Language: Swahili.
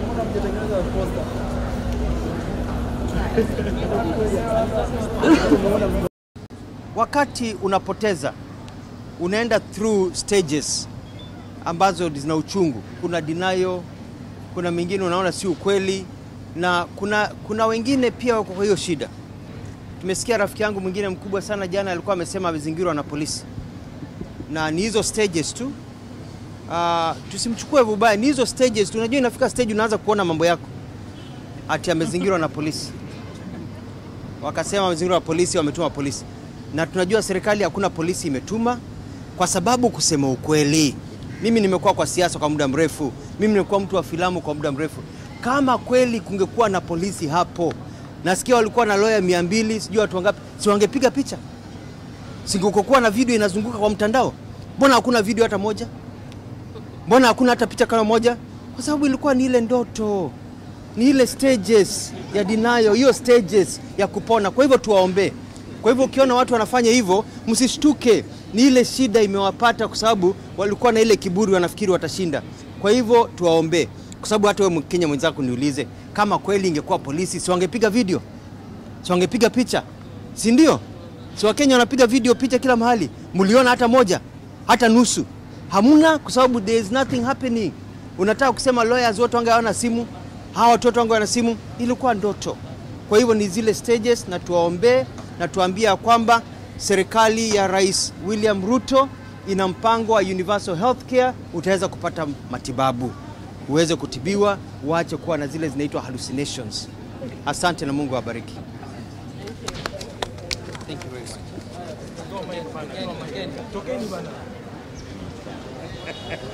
posta? Wakati unapoteza unaenda through stages ambazo zina uchungu. Kuna dinayo kuna mingine unaona si ukweli, na kuna, kuna wengine pia wako kwa hiyo shida. Tumesikia rafiki yangu mwingine mkubwa sana jana alikuwa amesema amezingirwa na polisi, na ni hizo stages tu. Uh, tusimchukue vibaya, ni hizo stages Tunajua inafika stage unaanza kuona mambo yako, ati amezingirwa na polisi wakasema wamezingirwa na polisi, wametuma polisi, na tunajua serikali hakuna polisi imetuma, kwa sababu kusema ukweli, mimi nimekuwa kwa siasa kwa muda mrefu, mimi nimekuwa mtu wa filamu kwa muda mrefu. Kama kweli kungekuwa na polisi hapo, nasikia walikuwa na lawyer mia mbili sijui watu wangapi, si wangepiga picha? Singekuwa na video inazunguka kwa mtandao? Mbona hakuna video hata moja? Mbona hakuna hata picha kama moja? Kwa sababu ilikuwa ni ile ndoto, ni ile stages ya denial, hiyo stages ya kupona. Kwa hivyo tuwaombee. Kwa hivyo ukiona watu wanafanya hivyo, msishtuke, ni ile shida imewapata, kwa sababu walikuwa na ile kiburi, wanafikiri watashinda. Kwa hivyo tuwaombee, kwa sababu hata wewe Mkenya mwenzako niulize, kama kweli ingekuwa polisi, si wangepiga video, si wangepiga picha, si ndio? Si Wakenya wanapiga video, picha kila mahali. Mliona hata moja, hata nusu? Hamuna, kwa sababu there is nothing happening. Unataka kusema lawyers wote wangeona simu, hawa watoto wange wana simu, ilikuwa ndoto. Kwa hivyo ni zile stages, na tuwaombee na tuambia kwamba serikali ya Rais William Ruto ina mpango wa universal healthcare, utaweza kupata matibabu, uweze kutibiwa, uache kuwa na zile zinaitwa hallucinations. Asante na Mungu awabariki. Thank you very much. yeah.